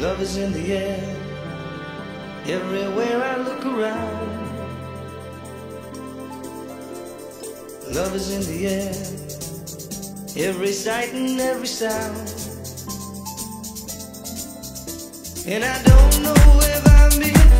Love is in the air, everywhere I look around. Love is in the air, every sight and every sound. And I don't know if I'm being